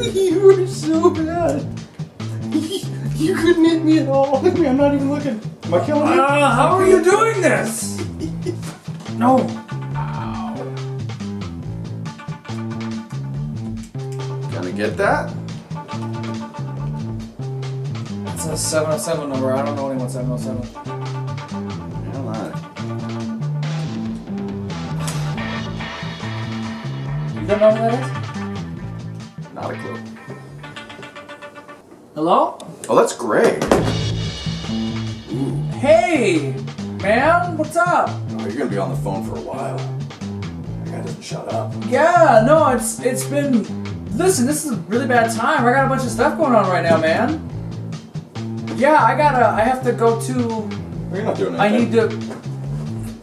you were so bad. You couldn't hit me at all. Look at me, I'm not even looking. Am I killing you? Uh, how are you doing this? No. Gonna get that? That's a 707 number. I don't know anyone 707. Hell not. You don't know who that is? Not a clue. Hello? Oh, that's Greg. Hey, man, what's up? Oh, you're gonna be on the phone for a while. That guy doesn't shut up. Yeah, no, it's it's been. Listen, this is a really bad time. I got a bunch of stuff going on right now, man. Yeah, I gotta. I have to go to. You're not doing anything. I need to.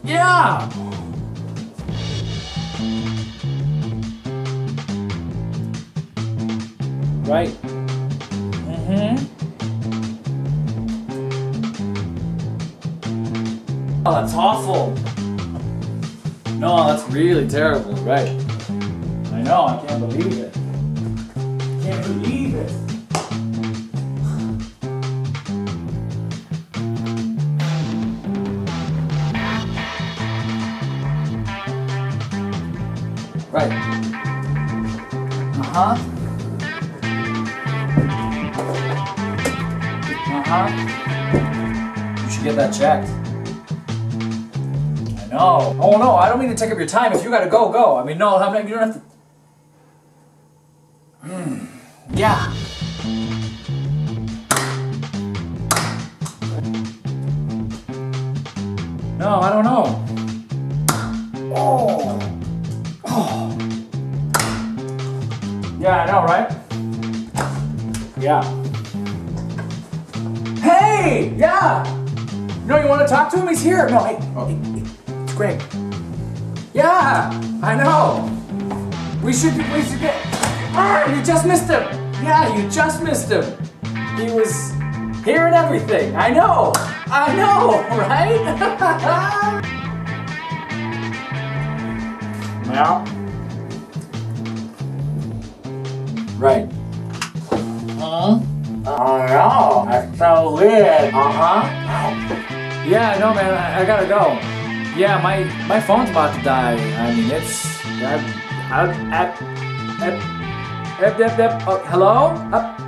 Yeah. Right. Mm-hmm. Oh, that's awful. No, that's really terrible. Right. I know. I can't believe it. I Can't believe it. Right. Uh huh. Uh. You should get that checked. I know. Oh no, I don't mean to take up your time. If you gotta go, go. I mean, no, I'm not, you don't have to. Hmm. Yeah. No, I don't know. Oh. Oh. Yeah, I know, right? Yeah. Hey! Yeah! No, you want to talk to him? He's here. No, hey, Oh. hey, hey, it's Greg. Yeah, I know. We should, we should get. Ah, you just missed him. Yeah, you just missed him. He was here and everything. I know. I know, right? yeah. Right. Oh no, that's so weird. Uh huh. Yeah, no, man, I, I gotta go. Yeah, my my phone's about to die. I mean, it's. I, I, I, I, I, I, I, oh, hello? Uh,